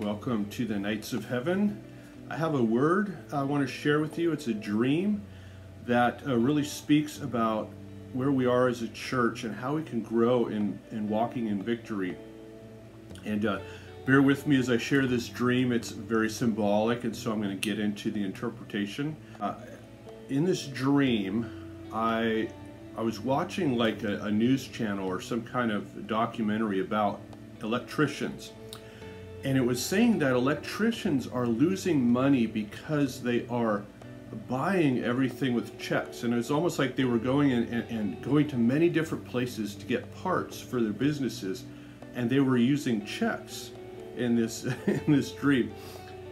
Welcome to the Knights of Heaven. I have a word I want to share with you. It's a dream that uh, really speaks about where we are as a church and how we can grow in, in walking in victory. And uh, bear with me as I share this dream. It's very symbolic, and so I'm going to get into the interpretation. Uh, in this dream, I I was watching like a, a news channel or some kind of documentary about electricians and it was saying that electricians are losing money because they are buying everything with checks. And it was almost like they were going and, and, going to many different places to get parts for their businesses and they were using checks in this in this dream.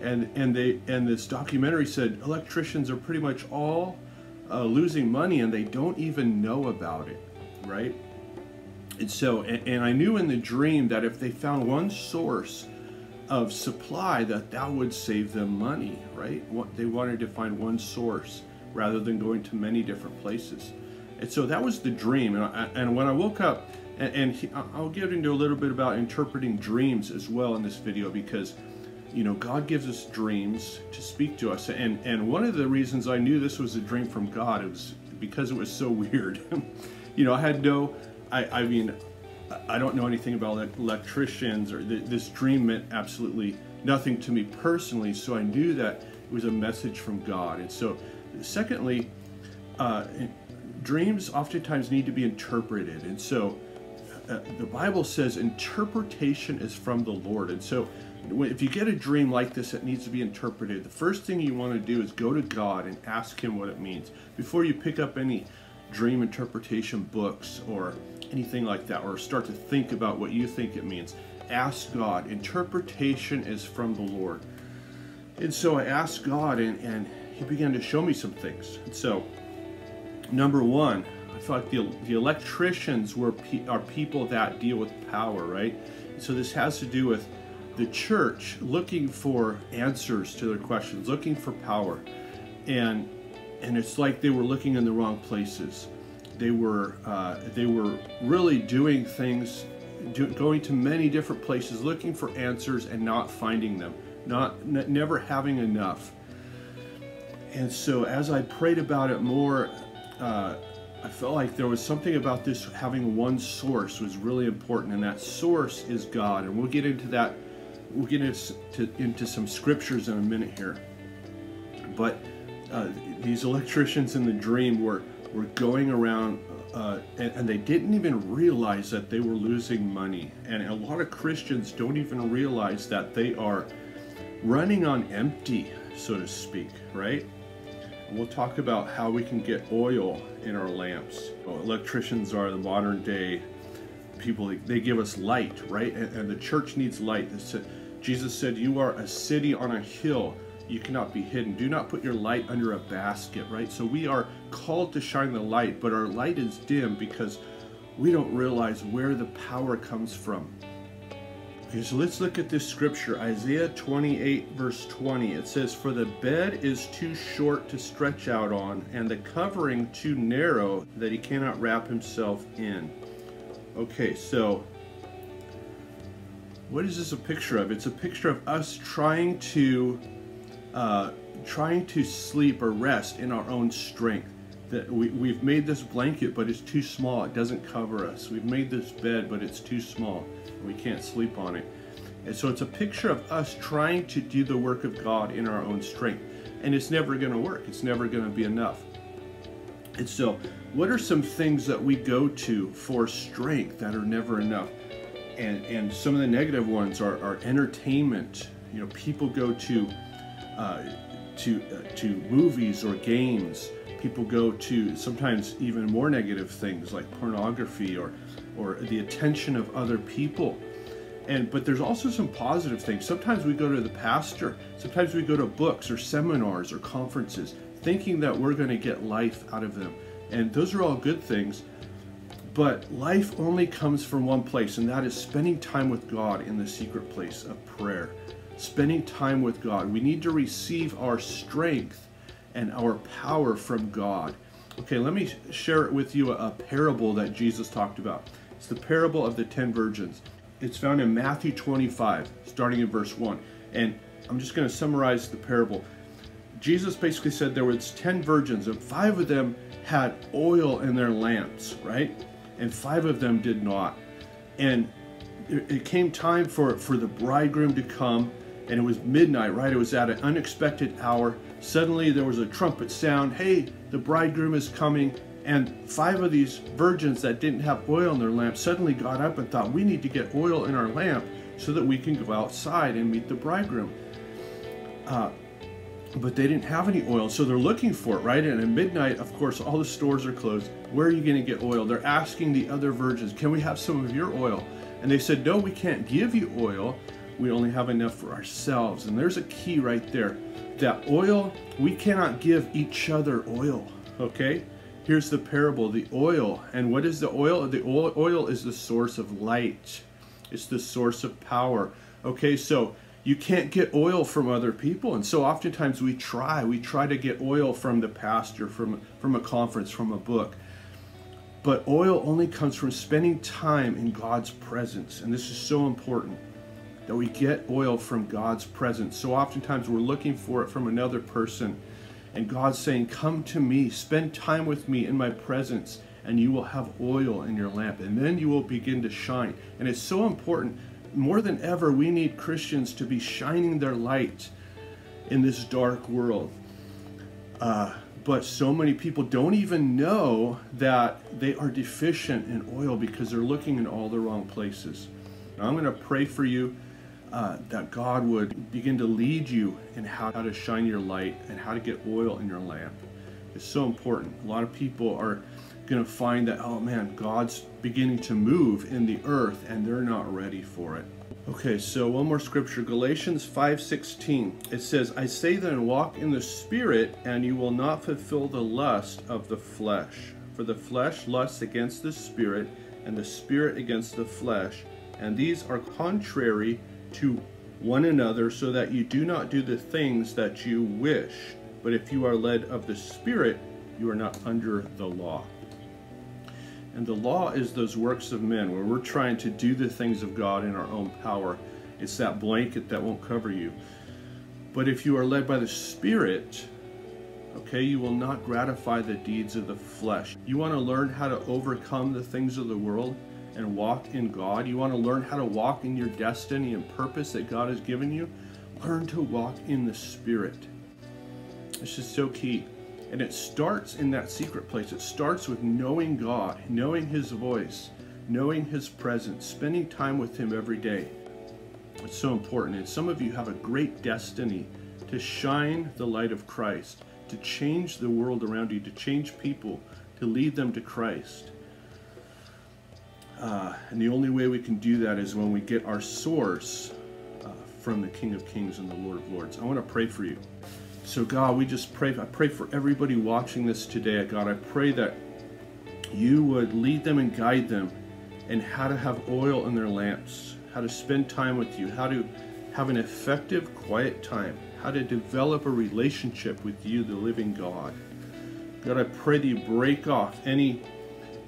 And and they and this documentary said electricians are pretty much all uh, losing money and they don't even know about it right? And so and, and i knew in the dream that if they found one source of supply that that would save them money, right? What they wanted to find one source rather than going to many different places. And so that was the dream. And, I, and when I woke up, and, and he, I'll get into a little bit about interpreting dreams as well in this video because, you know, God gives us dreams to speak to us. And, and one of the reasons I knew this was a dream from God, it was because it was so weird. you know, I had no, I, I mean, I don't know anything about electricians or th this dream meant absolutely nothing to me personally, so I knew that it was a message from God. And so, secondly, uh, dreams oftentimes need to be interpreted. And so, uh, the Bible says interpretation is from the Lord. And so, if you get a dream like this that needs to be interpreted, the first thing you want to do is go to God and ask Him what it means before you pick up any dream interpretation books or anything like that, or start to think about what you think it means. Ask God. Interpretation is from the Lord. And so I asked God, and, and He began to show me some things. And so, number one, I feel like the, the electricians were pe are people that deal with power, right? So this has to do with the church looking for answers to their questions, looking for power. And and it's like they were looking in the wrong places they were uh, they were really doing things, do, going to many different places, looking for answers and not finding them, not never having enough. And so as I prayed about it more, uh, I felt like there was something about this having one source was really important, and that source is God. And we'll get into that. We'll get into, into some scriptures in a minute here. But uh, these electricians in the dream were were going around uh, and, and, they didn't even realize that they were losing money. And a lot of Christians don't even realize that they are running on empty, so to speak, right? And we'll talk about how we can get oil in our lamps. Well, electricians are the modern day people, they give us light, right? And, and the church needs light. Jesus said, You are a city on a hill you cannot be hidden. Do not put your light under a basket, right? So we are called to shine the light, but our light is dim because we don't realize where the power comes from. Okay, so let's look at this scripture, Isaiah 28, verse 20. It says, For the bed is too short to stretch out on, and the covering too narrow that he cannot wrap himself in. Okay, so what is this a picture of? It's a picture of us trying to uh, trying to sleep or rest in our own strength. That we, we've made this blanket, but it's too small. It doesn't cover us. We've made this bed, but it's too small. we can't sleep on it. And so it's a picture of us trying to do the work of God in our own strength. And it's never going to work. It's never going to be enough. And so, what are some things that we go to for strength that are never enough? And, and some of the negative ones are, are entertainment. You know, people go to uh, to uh, to movies or games. People go to sometimes even more negative things like pornography or or the attention of other people. And but there's also some positive things. Sometimes we go to the pastor. Sometimes we go to books or seminars or conferences, thinking that we're going to get life out of them. And those are all good things. But life only comes from one place, and that is spending time with God in the secret place of prayer spending time with God. We need to receive our strength and our power from God. Okay, let me share it with you a, parable that Jesus talked about. It's the parable of the ten virgins. it's found in Matthew 25, starting in verse 1. And I'm just going to summarize the parable. Jesus basically said there was 10 virgins, and five of them had oil in their lamps, right? And five of them did not. And it, it came time for, for the bridegroom to come, and it was midnight, right? It was at an unexpected hour. Suddenly there was a trumpet sound. Hey, the bridegroom is coming. And five of these virgins that didn't have oil in their lamp suddenly got up and thought, we need to get oil in our lamp so that we can go outside and meet the bridegroom. Uh, but they didn't have any oil, so they're looking for it, right? And at midnight, of course, all the stores are closed. Where are you going to get oil? They're asking the other virgins, can we have some of your oil? And they said, no, we can't give you oil. We only have enough for ourselves. And there's a key right there. That oil, we cannot give each other oil, okay? Here's the parable, the oil. And what is the oil? The oil is the source of light. It's the source of power. Okay, so you can't get oil from other people. And so oftentimes we try. We try to get oil from the pastor, from, from a conference, from a book. But oil only comes from spending time in God's presence. And this is so important that we get oil from God's presence. So oftentimes we're looking for it from another person. And God's saying, Come to me, spend time with me in my presence, and you will have oil in your lamp. And then you will begin to shine. And it's so important more than ever, we need Christians to be shining their light in this dark world. Uh, but so many people don't even know that they are deficient in oil because they're looking in all the wrong places. Now, I'm going to pray for you uh, that God would begin to lead you in how to shine your light and how to get oil in your lamp. It's so important. A lot of people are going to find that, oh man, God's beginning to move in the earth and they're not ready for it. Okay, so one more scripture, Galatians 5:16. It says, "I say then walk in the spirit, and you will not fulfill the lust of the flesh. For the flesh lusts against the spirit, and the spirit against the flesh, and these are contrary to one another, so that you do not do the things that you wish. But if you are led of the spirit, you are not under the law." And the law is those works of men where we're trying to do the things of God in our own power. It's that blanket that won't cover you. But if you are led by the Spirit, okay, you will not gratify the deeds of the flesh. You want to learn how to overcome the things of the world and walk in God. You want to learn how to walk in your destiny and purpose that God has given you. Learn to walk in the Spirit. This is so key. And it starts in that secret place. It starts with knowing God, knowing His voice, knowing His presence, spending time with Him every day. It's so important. And some of you have a great destiny to shine the light of Christ, to change the world around you, to change people, to lead them to Christ. Uh, and the only way we can do that is when we get our source uh, from the King of Kings and the Lord of Lords. I want to pray for you. So God, we just pray, I pray for everybody watching this today, God. I pray that you would lead them and guide them in how to have oil in their lamps, how to spend time with you, how to have an effective, quiet time, how to develop a relationship with you, the living God. God, I pray that you break off any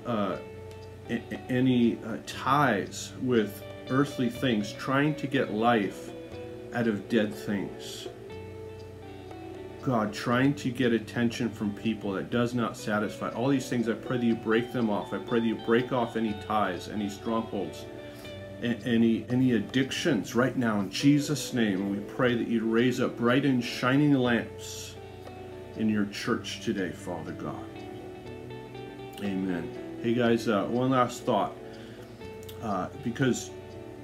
uh, any uh, ties with earthly things, trying to get life out of dead things. God, trying to get attention from people that does not satisfy. All these things, I pray that you break them off. I pray that you break off any ties, any strongholds, any any addictions right now in Jesus' name. And we pray that you raise up bright and shining lamps in your church today, Father God. Amen. Hey guys, uh, one last thought. Uh, because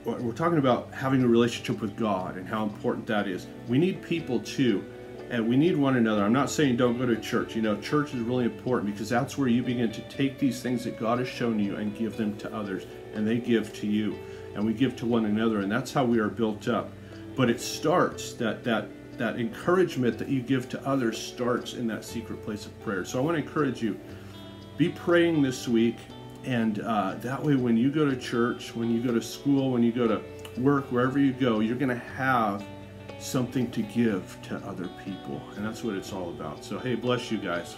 we're talking about having a relationship with God and how important that is. We need people too and we need one another. I'm not saying don't go to church. You know, church is really important because that's where you begin to take these things that God has shown you and give them to others, and they give to you, and we give to one another, and that's how we are built up. But it starts that that that encouragement that you give to others starts in that secret place of prayer. So I want to encourage you, be praying this week, and uh, that way when you go to church, when you go to school, when you go to work, wherever you go, you're going to have something to give to other people. And that's what it's all about. So, hey, bless you guys.